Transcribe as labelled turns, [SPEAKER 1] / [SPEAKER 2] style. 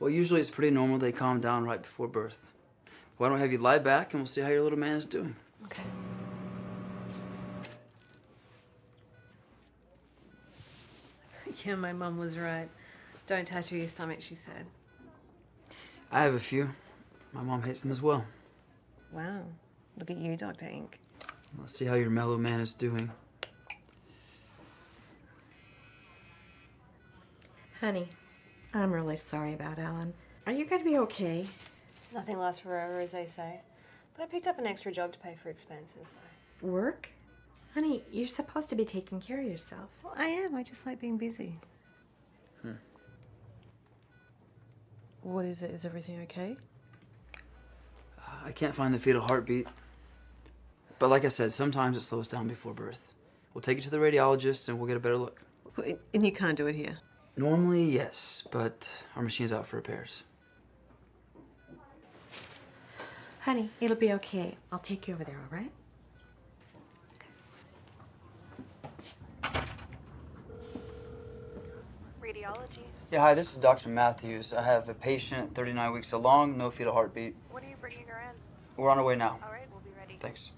[SPEAKER 1] Well, usually it's pretty normal. They calm down right before birth. Why don't I have you lie back and we'll see how your little man is doing.
[SPEAKER 2] Okay. yeah, my mum was right. Don't tattoo your stomach, she said.
[SPEAKER 1] I have a few. My mom hates them as well.
[SPEAKER 2] Wow. Look at you, Dr. Ink.
[SPEAKER 1] Let's see how your mellow man is doing.
[SPEAKER 3] Honey, I'm really sorry about Alan. Are you going to be okay?
[SPEAKER 2] Nothing lasts forever, as they say. But I picked up an extra job to pay for expenses. So.
[SPEAKER 3] Work? Honey, you're supposed to be taking care of yourself.
[SPEAKER 2] Well, I am. I just like being busy. Hmm.
[SPEAKER 4] What is it? Is everything okay?
[SPEAKER 1] Uh, I can't find the fetal heartbeat. But like I said, sometimes it slows down before birth. We'll take it to the radiologist and we'll get a better look.
[SPEAKER 2] And you can't do it here?
[SPEAKER 1] Normally, yes, but our machine's out for repairs.
[SPEAKER 3] Honey, it'll be okay. I'll take you over there, all right?
[SPEAKER 5] Radiology.
[SPEAKER 1] Yeah, hi, this is Dr. Matthews. I have a patient, 39 weeks along, no fetal heartbeat.
[SPEAKER 5] When are you bringing her in?
[SPEAKER 1] We're on our way now.
[SPEAKER 5] All right, we'll be ready.
[SPEAKER 1] Thanks.